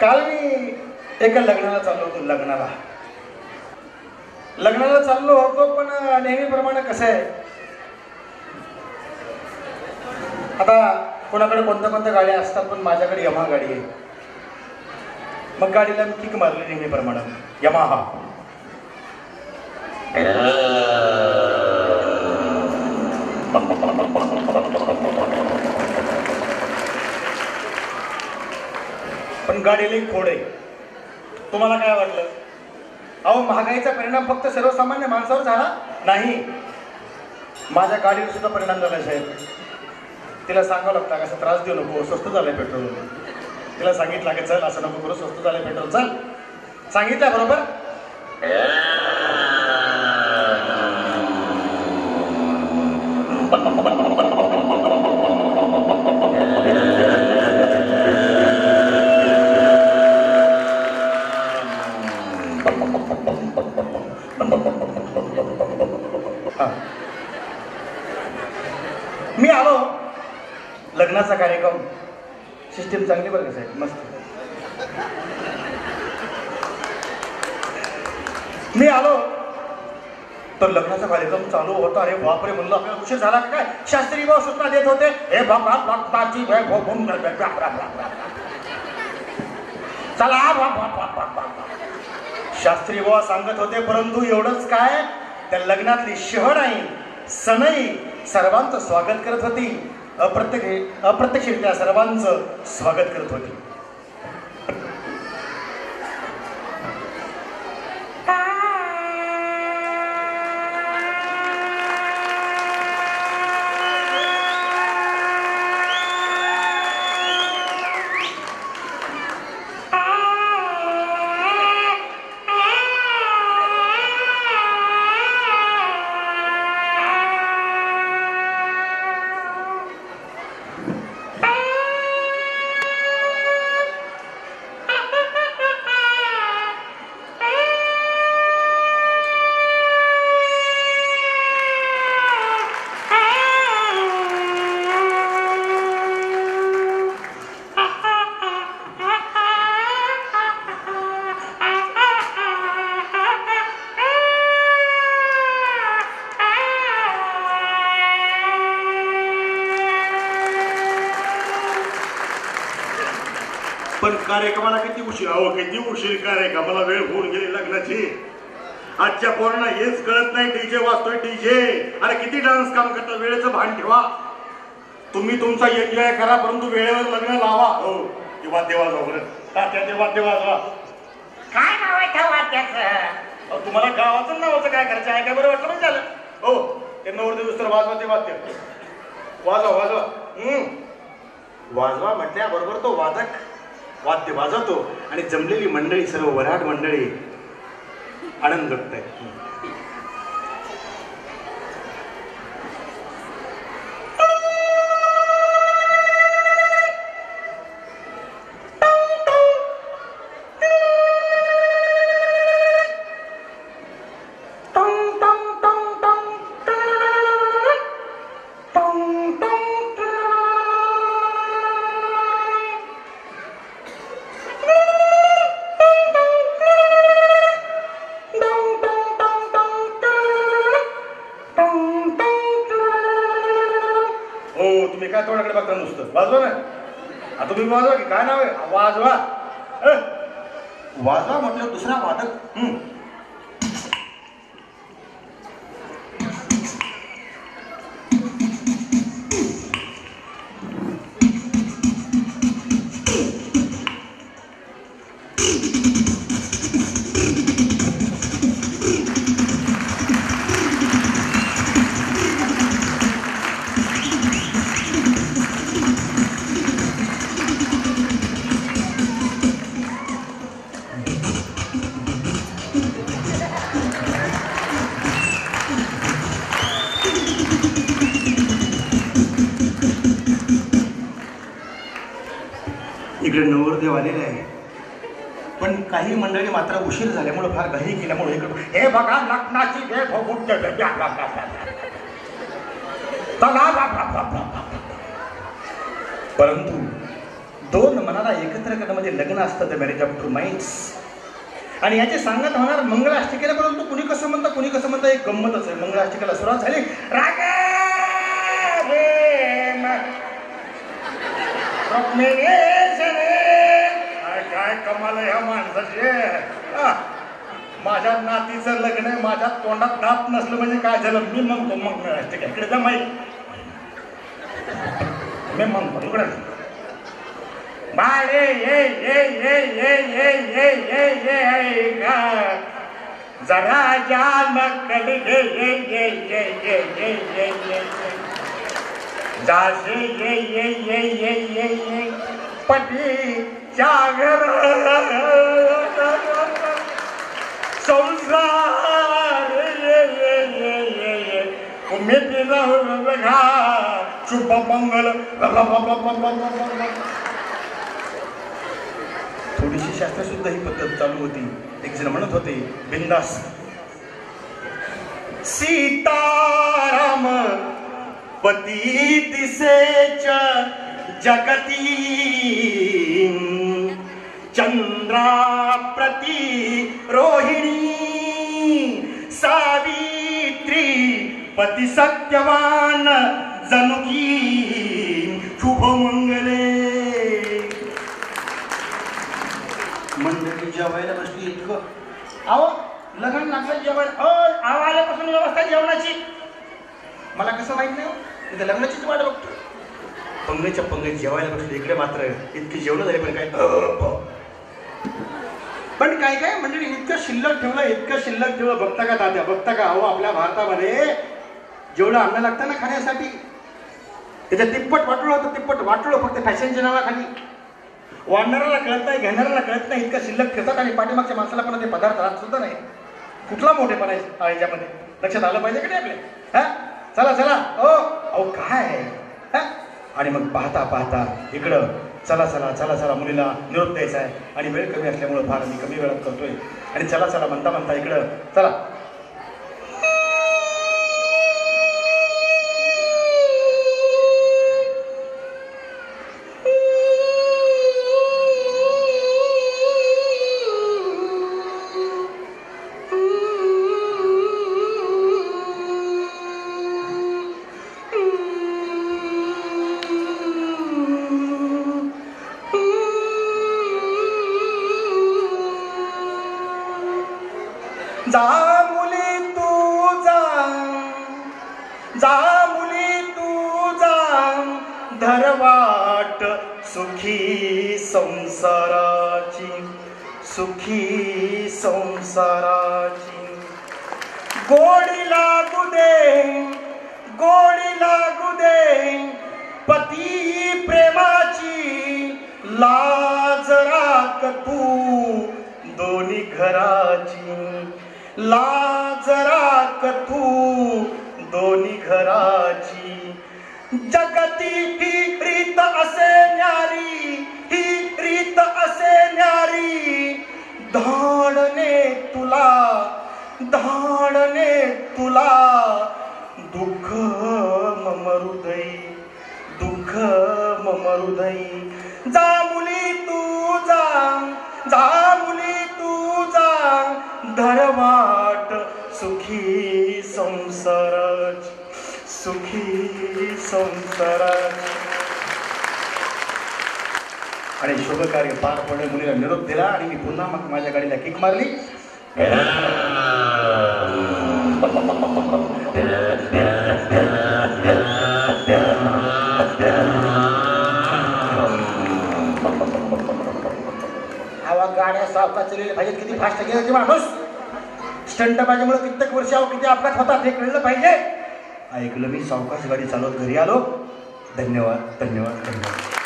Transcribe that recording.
काल मी एका लग्नाला चाललो होतो लग्नाला. लग्नाला चाललो होतो पण नेहमीप्रमाणे कसं आहे? आता कोणाकडे कोणत्या कोणत्या गाड्या असतात पण माझ्याकडे यमा गाडी आहे. मग गाडीला मी किक मारली नेहमीप्रमाणे. यमाहा पण गाडीला खोड आहे तुम्हाला काय वाटलं? अहो महागाईचा परिणाम फक्त सर्वसामान्य माणसावर झाला नाही. माझ्या गाडीवर सुद्धा परिणाम झाला साहेब. तिला सांगावं लागतं का असं त्रास देऊ नको स्वस्त झालंय पेट्रोल. तिला सांगितलं की चल असं नको करू स्वस्त झालंय पेट्रोल चल. सांगितलं बरोबर? मी आलो. लग्नाचा कार्यक्रम. सिस्टीम चांगली बरं का साहेब? मस्त. मी आलो. तर लग्नाचा कार्यक्रम चालू होता. अरे बापरे म्हणलं आपल्याला उशीर झाला काय? शास्त्री भाऊ सूचना देत होते. हे बाबा भक्ताची चला बा- बाप बा- बाप शास्त्री बुवा सांगत होते परंतु एवढंच काय? त्या लग्नातली शहणाई सनई सर्वांचं स्वागत करत होती. अप्रत्यक्ष अप्रत्यक्षरित्या सर्वांचं स्वागत करत होती. कार्यक्रमाला किती उशीर? अहो किती उशीर कार्यक्रमाला वेळ होऊन गेली लग्नाची. आजच्या पोरांना हेच कळत नाही डीजे वाजतोय डीजे. अरे किती डान्स काम करता वेळेचं भान ठेवा. तुम्ही तुमचा एन्जॉय करा परंतु वेळेवर लग्न लावा. हो ते वाद्य वाजवा बरं. तात्या ते वाद्य वाजवा काय नाव आहे त्या वाद्याचं अहो, तुम्हाला गावाचं नावाचं काय करायचं आहे काय बरं वाटलं म्हणजे झालं. हो ते नवर दिवस तर वाजवा ते वाद्य. वाजवा वाजवा. हम्म. वाजवा म्हटल्याबरोबर तो वादक. वाद्य वाजवतो आणि जमलेली मंडळी सर्व वराड मंडळी आनंद लुटत हो वाजवा ना. आता तुम्ही वाजवा की काय नाव आहे? वाजवा. वाजवा म्हटलं दुसरा वादक. इकडे नवरदेव आलेले आहे पण काही मंडळी मात्र उशीर झाल्यामुळे फार घाई केल्यामुळे इकडे हे बघा लग्नाची परंतु दोन मनाला एकत्र करणं म्हणजे लग्न असतं the marriage of two minds आणि याची सांगत होणार मंगळाष्टिकेला परंतु कुणी कसं म्हणतं कुणी कसं म्हणतं एक गंमतच आहे. मंगळाष्टिकेला सुरुवात झाली. रागे काय कमाल ह्या माणसाचे माझ्या नातीचं लग्न आहे माझ्या तोंडात दात नसलं म्हणजे काय झालं मी म्हणतो मग इकडे जा माहीत मी म्हणतो इकडे बाय ए ये ये ये ये जरा जान नकल घे ये ये ये ये ये ये ये ये जासे ये ये ये ये ये ये पती जागर. संसार उमेदीला बघा. शुभ मंगल. थोडीशी शास्त्र सुद्धा ही पद्धत चालू होती. एक जण म्हणत होते बिंदास सीताराम पती दिसेच जगती चंद्रा प्रती रोहिणी सावित्री पती सत्यवान जनुकी शुभ मंगले मंडळी जेवायला बसली इतकं अहो लग्न लागलं जेवायला अहो आव आल्यापासून व्यवस्था जेवणाची. मला कसं माहीत नाही हो? इथं लग्नाचीच वाट बघतो पंगच्या पंगत जेवायला बसले इकडे मात्र इतकी जेवण झाली पण काय? पण काय काय म्हणजे इतकं शिल्लक ठेवलं इतकं शिल्लक ठेवलं. बघता का तात्या बघता का? अहो आपल्या भारतामध्ये जेवढं अन्न लागतं ना खाण्यासाठी त्याच्यात तिप्पट वाटलं होतं तिप्पट वाटलं फक्त फॅशनच्या नावाखाली वाढणाऱ्याला कळत नाही घेणाऱ्याला कळत नाही इतकं शिल्लक ठेवतात आणि पाठीमागच्या माणसाला पण ते पदार्थ राहत सुद्धा नाही. कुठला मोठेपणा आहे याच्यामध्ये? लक्षात आलं पाहिजे की नाही आपल्या? हा? चला चला. ओ अहो काय आहे? हा? आणि मग पाहता पाहता इकडं चला चला चला चला मुलीला निरोप द्यायचा आहे. आणि वेळ कमी असल्यामुळं फार मी कमी वेळात करतोय. आणि चला चला म्हणता म्हणता इकडं. चला. सुखी संसाराची सुखी संसाराची. गोडी लागू दे गोडी लागू दे पती प्रेमाची लाज राख तू दोन्ही घराची. लाज राख तू दोन्ही घराची. जगती ही रीत असे न्यारी ही रीत असे न्यारी. धाडणे तुला धाडणे तुला. दुःख मम हृदय दुःख मम हृदय. जा मुली तू जा जा मुली तू जा. धरवाट सुखी संसाराची. सुखी संसारात. आणि शुभ कार्य पार पडले मुलीला निरोप दिला आणि मी पुन्हा मग माझ्या गाडीला किक मारली. गाड्या सावकाश चाललेल्या पाहिजेत किती फास्ट गेला माणूस. स्टंट बाजीमुळे कित्येक वर्ष अहो किती अपघात होतात हे कळलं पाहिजे. ऐकलं मी. सावकाश गाडी चालवत घरी आलो. धन्यवाद धन्यवाद धन्यवाद.